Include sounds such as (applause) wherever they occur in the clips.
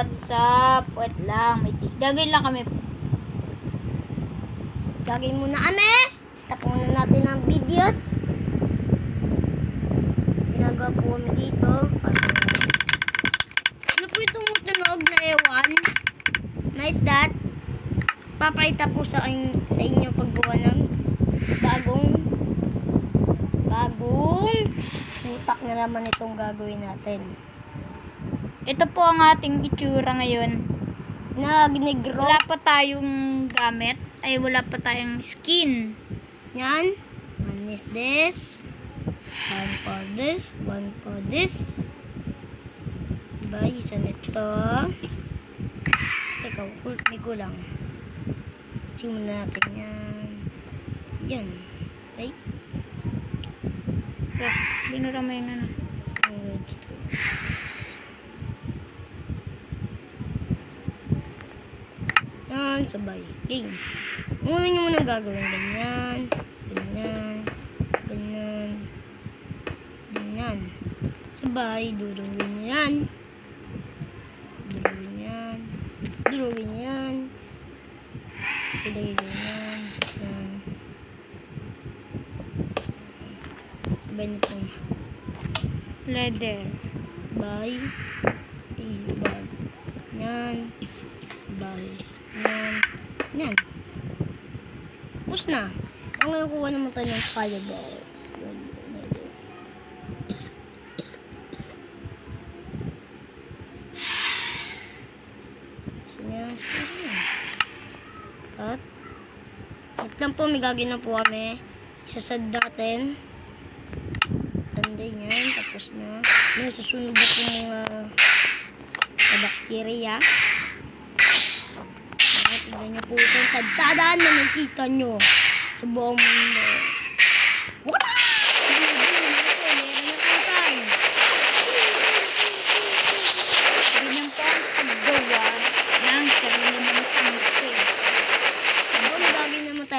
what's up? Wait lang, may gagawin lang kami. Gagawin muna kami. Stop muna natin ang videos. Ginagawa po kami dito. Ano po itong tunog na ewan? Nice that. Papakita po sa, sa inyo paggawa ng bagong bagong utak na naman itong gagawin natin. Ito po ang ating itsura ngayon. Nagnegro. Wala pa tayong gamit. Ay, wala pa tayong skin. Yan. One is this. One for this. One for this. Diba? Isa nito. Teka, may kulang. Simulan natin yan. Yan. Right? Oh, binura mo yung ano. Ang redstone. Yan, sabay. Game. Muna nyo muna gagawin. Ganyan. Ganyan. Ganyan. Ganyan. Sabay. Durugin nyo yan. Durugin yan. Durugin yan. Ilagay ganyan. Yan. Sabay nitong Leather. Sabay. Ibag. Yan. Sabay. Yan. Tapos na. Ang ngayon kuha naman tayo ng fireballs. Yan. At. At lang po, may gagawin na po kami. Isasad natin. Sunday yan. Tapos na. May susunog po mga bacteria. Tignan niyo po itong tadtadaan na nakikita nyo sa buong mundo. Wala!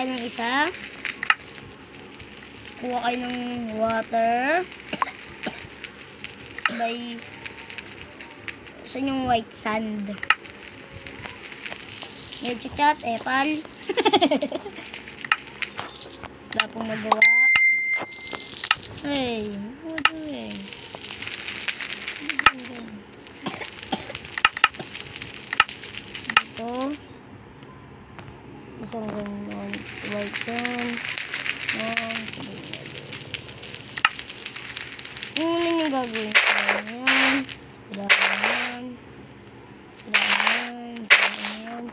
Ng isa. Kuha kayo ng water. By sa inyong white sand. Medyo chat, epal. (laughs) Wala pong magawa. Hey, what you doing? Ito. Isang ganon. White sand. Yan. Ano yung gagawin? Sila yan. Sila yan. Sila yan. Sila yan.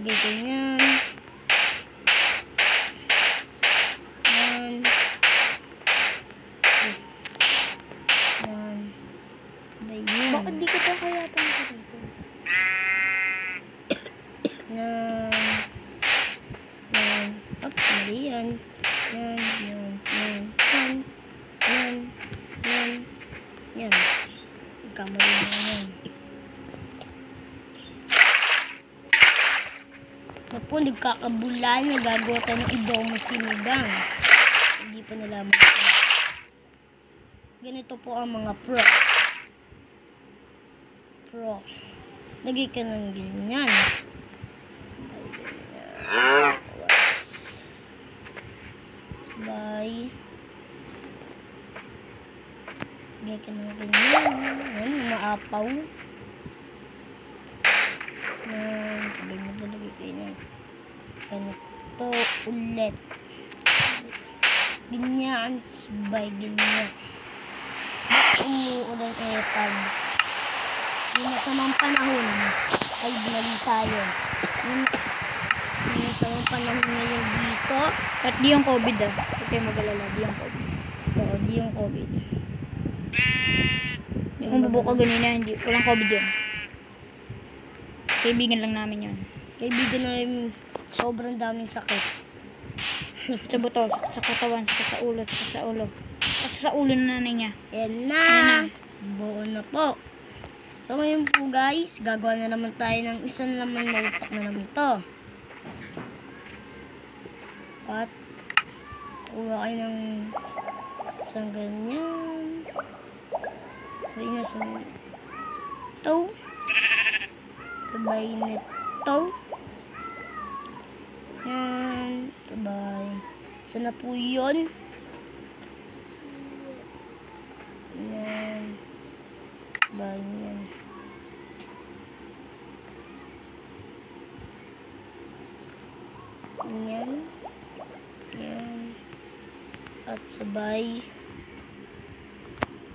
Lagay ko yan. Yan. Yan. Bay yan. Bakit di ko pa kaya tangke dito? Yan. Yan. Up, mali yan. Yan, yan, yan, yan. Yan, yan, yan. Kamali na yan. Na po, nagkakabulan, nagagawa tayo ng idomo sinigang. Hindi pa nalaman ko. Ganito po ang mga pro. Pro. Lagay ka ng ganyan. Sabay. Lagay ka ng ganyan. Yan, maapaw. Yan, sabay mo dalagay kayo ng ganito ulit. Ganyan, sabay ganyan. Ba't umuulan kayo pag yung masamang panahon ay bumali tayo. Yung, yung masamang panahon ngayon dito, At di yung COVID ah. Huwag kayo mag-alala, di yung COVID. oo, di yung COVID. Yung bubuka ganina, hindi. Walang COVID yun. Kaibigan lang namin yun. Kaibigan na yung sobrang daming sakit. Sakit sa buto, sakit sa katawan, sakit sa ulo, sakit sa ulo. Sakit sa ulo ng nanay niya. Yan na. Yan na. Buo na po. So ngayon po guys, gagawa na naman tayo ng isang naman na utak na naman to. At kuha kayo ng isang ganyan. Yun na sa nito. Sabay nito. Yan. Sabay. Saan na po yun? Yan. Sabay yan. Yan. Yan. At sabay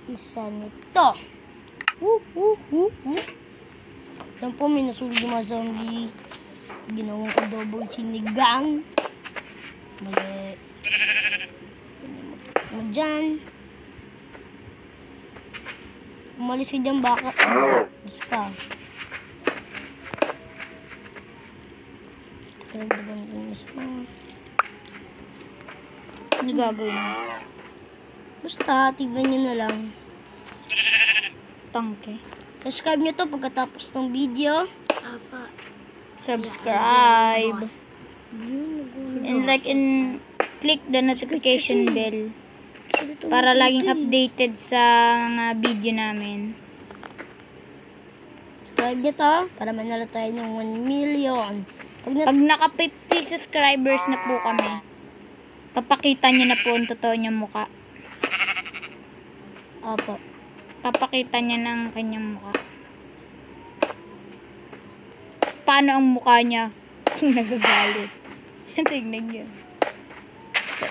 isa nito. Woo, woo, woo, woo. Yan po, may nasulog yung mga zombie. Ginawang adobong sinigang. Mali. Ano dyan? Umalis ka dyan, baka. Diyos ka. Kalagdagan ko yung isa. Ano gagawin mo? Basta, tignan nyo na lang. Tangke. Subscribe nyo to pagkatapos ng video. Apa. Subscribe. And like and click the notification bell para laging updated sa mga video namin. Subscribe nyo to para manalo tayo ng 1 million. Pag na- Pag naka 50 subscribers na po kami, papakita niyo na po ang totoo niyang muka. Apa. Papakita niya ng kanyang muka. Paano ang mukha niya kung (laughs) nagagalit? Tignan niyo.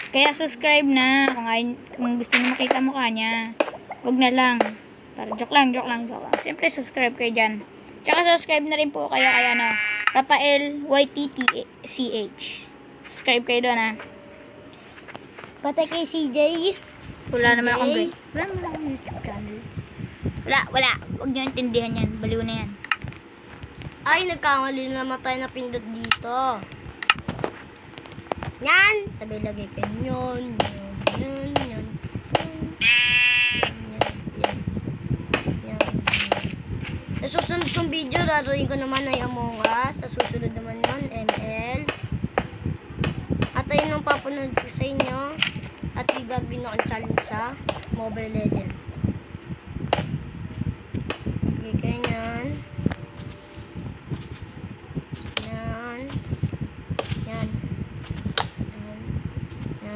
Kaya subscribe na kung, ay, kung gusto niyo makita mukha niya. Huwag na lang. Para joke lang, joke lang, joke lang. Siyempre subscribe kayo dyan. Tsaka subscribe na rin po kayo kay ano, Rafael YTTCH. Subscribe kayo doon ha. Pati kay CJ. Wala naman akong CJ? gay. Wala naman akong YouTube channel. Wala, wala. Huwag niyo intindihan yan. Baliw na yan. Ay, nagkamali na naman tayo na pindot dito. Yan! Sabi lagay kayo yun, yun, yun, yun. Sa susunod kong video, laruin ko naman ay Among Us. Sa susunod naman nun, ML. At ayun ang papunod ko sa inyo. At igagawin akong challenge sa Mobile Legend. Okay, kayo yan. Yan. Yan. Yan.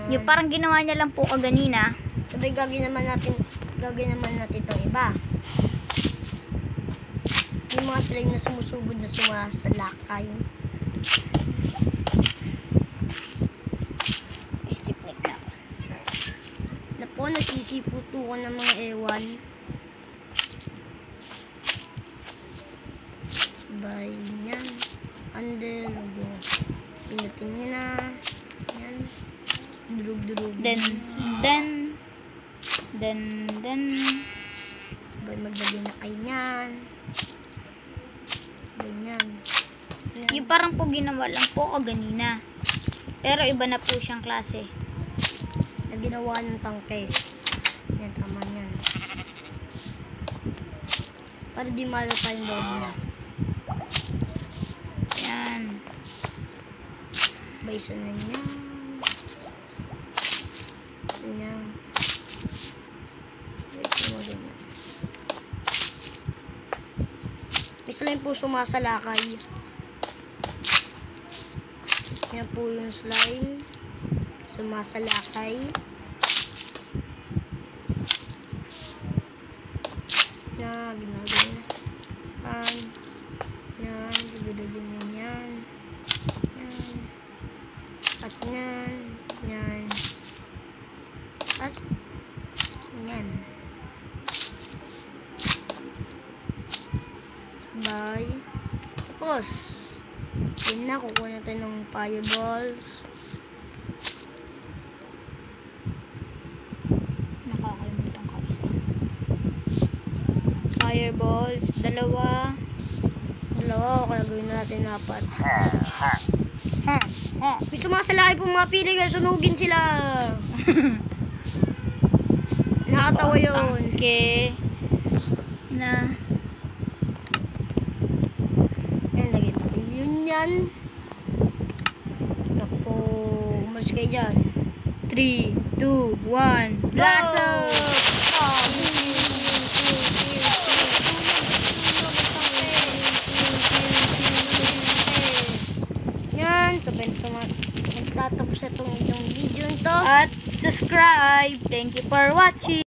Yung parang ginawa niya lang po kaganina. Sabay gagawin naman natin, gagawin naman natin itong iba. Yung mga slime na sumusugod na sumasalakay. Stipnik na. Na po, nasisiputukan ng mga ewan. Sabay yan. Under, logo. Na. Durug-durug. Then, then, then, then, Sabay maglagay na kayo niyan. Ganyan. Yan. yung parang po ginawa lang po kaganina. Pero iba na po siyang klase. na ginawa ng tangke. Yan, tama yan. Para di malata yung loob niya. Yan. Baysa na niya. Baysa niya. Baysa mo ganyan. Lang po sumasalakay. Yan po yung slime. Sumasalakay. Na, ginagawa na. Yan. Yan, dibidagin mo yan. Yan. At yan. Yan. At yan. Bye. Tapos, yun na, kukuha natin ng fireballs. Nakakalimutan ka isa. Fireballs, dalawa. Dalawa, kaya gawin na natin apat. Ha, ha. May sumasalaki po mga pili kaya sunugin sila. (laughs) Nakatawa yun. Okay. Na, yan. Ako, umalis kayo dyan. 3, 2, 1, Blasso! Yan, sabihin ko magtatapos itong inyong video nito. At subscribe! Thank you for watching!